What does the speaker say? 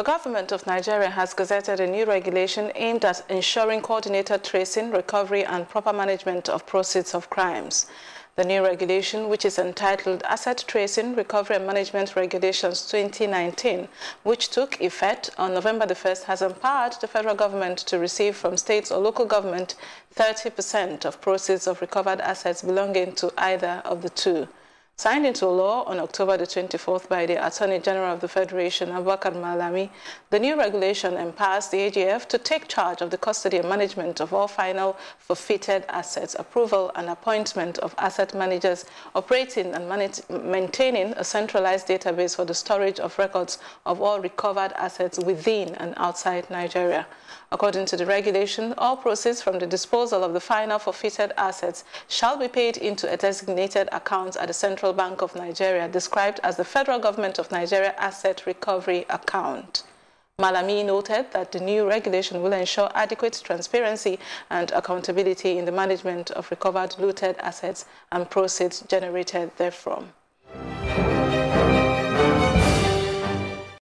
The government of Nigeria has gazetted a new regulation aimed at ensuring coordinated tracing, recovery and proper management of proceeds of crimes. The new regulation, which is entitled Asset Tracing, Recovery and Management Regulations 2019, which took effect on November the 1st, has empowered the federal government to receive from states or local government 30% of proceeds of recovered assets belonging to either of the two. Signed into law on October the 24th by the Attorney General of the Federation, Abubakar Malami, the new regulation empowers the AGF to take charge of the custody and management of all final forfeited assets, approval and appointment of asset managers, operating and maintaining a centralized database for the storage of records of all recovered assets within and outside Nigeria. According to the regulation, all proceeds from the disposal of the final forfeited assets shall be paid into a designated account at the Central Bank of Nigeria, described as the Federal Government of Nigeria Asset Recovery Account. Malami noted that the new regulation will ensure adequate transparency and accountability in the management of recovered looted assets and proceeds generated therefrom.